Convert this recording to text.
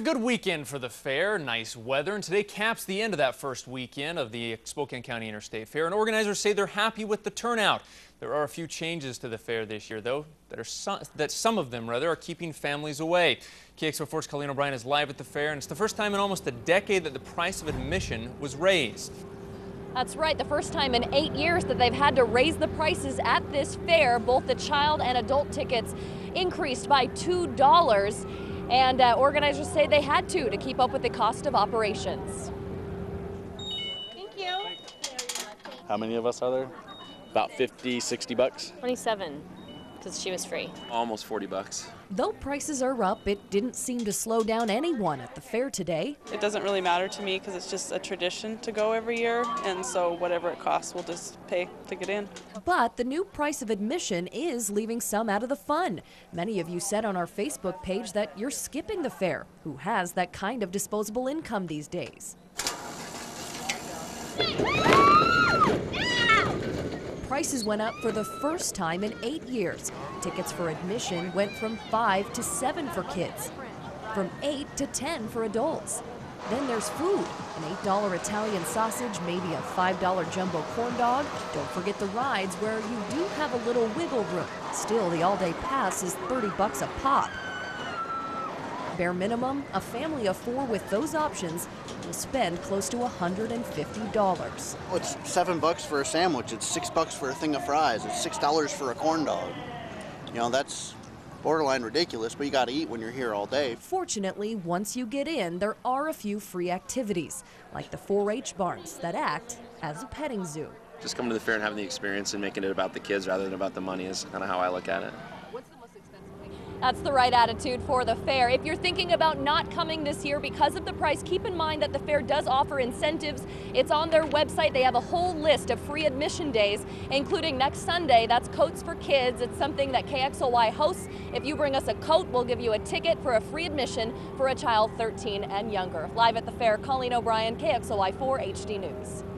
A good weekend for the fair, nice weather, and today caps the end of that first weekend of the Spokane County Interstate Fair. And organizers say they're happy with the turnout. There are a few changes to the fair this year, though, that, are some, that some of them, rather, are keeping families away. KXLY4's Colleen O'Brien is live at the fair, and it's the first time in almost a decade that the price of admission was raised. That's right, the first time in eight years that they've had to raise the prices at this fair. Both the child and adult tickets increased by $2. And uh, organizers say they had to to keep up with the cost of operations. Thank you. How many of us are there? About 50, 60 bucks. 27, because she was free. Almost 40 bucks. Though prices are up, it didn't seem to slow down anyone at the fair today. It doesn't really matter to me because it's just a tradition to go every year, and so whatever it costs, we'll just pay to get in. But the new price of admission is leaving some out of the fun. Many of you said on our Facebook page that you're skipping the fair. Who has that kind of disposable income these days? Prices went up for the first time in eight years. Tickets for admission went from five to seven for kids, from eight to ten for adults. Then there's food an $8 Italian sausage, maybe a $5 jumbo corn dog. Don't forget the rides where you do have a little wiggle room. Still, the all day pass is 30 bucks a pop. Bare minimum, a family of four with those options will spend close to $150. Well, it's seven bucks for a sandwich. It's six bucks for a thing of fries. It's six dollars for a corn dog. You know, that's borderline ridiculous, but you got to eat when you're here all day. Fortunately, once you get in, there are a few free activities, like the 4-H barns that act as a petting zoo. Just coming to the fair and having the experience and making it about the kids rather than about the money is kind of how I look at it. That's the right attitude for the fair. If you're thinking about not coming this year because of the price, keep in mind that the fair does offer incentives. It's on their website. They have a whole list of free admission days, including next Sunday. That's Coats for Kids. It's something that KXLY hosts. If you bring us a coat, we'll give you a ticket for a free admission for a child 13 and younger. Live at the fair, Colleen O'Brien, KXLY 4 HD News.